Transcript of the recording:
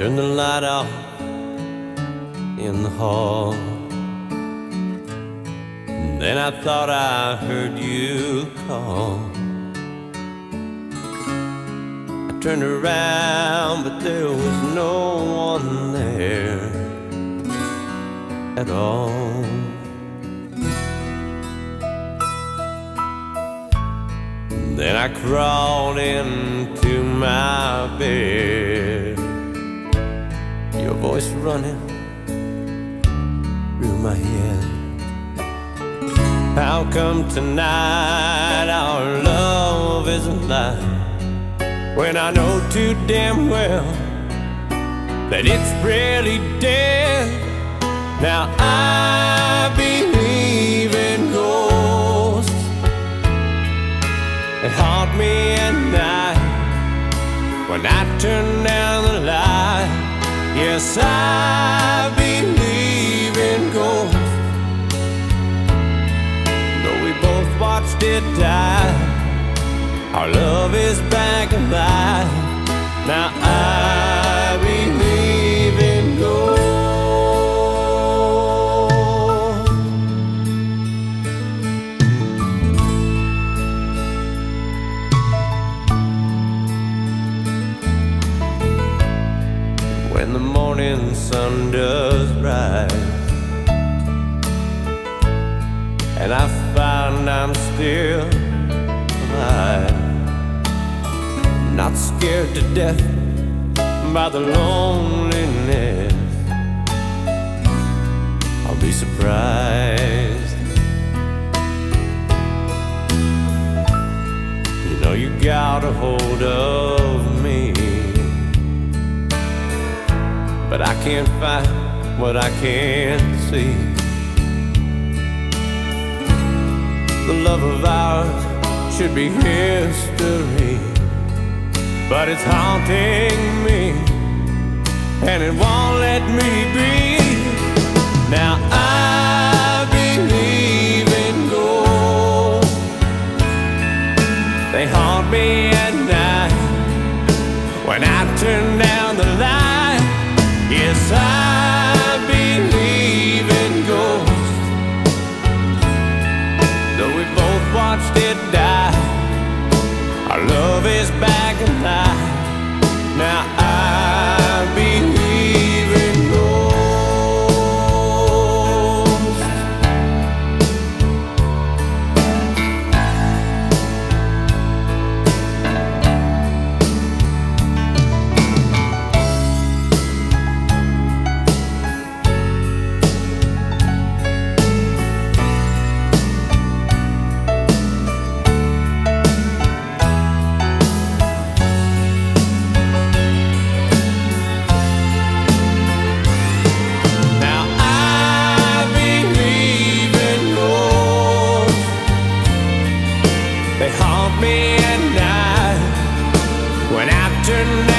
Turn the light off in the hall. Then I thought I heard you call. I turned around, but there was no one there at all. Then I crawled into my bed. Voice running through my head. How come tonight our love isn't live? When I know too damn well that it's really dead. Now I believe in ghosts that haunt me at night when I turn. Yes, I believe in ghosts. Though we both watched it die, our love is back alive. Now I sun does rise. And I find I'm still alive. Not scared to death by the loneliness. I'll be surprised. You know you gotta hold of but I can't fight what I can't see. The love of ours should be history, but it's haunting me, and it won't let me be. Now I believe in gold. They haunt me at night when I turn down the light. Yes, I believe in ghosts. Though we both watched it die, our love is back alive. Now turn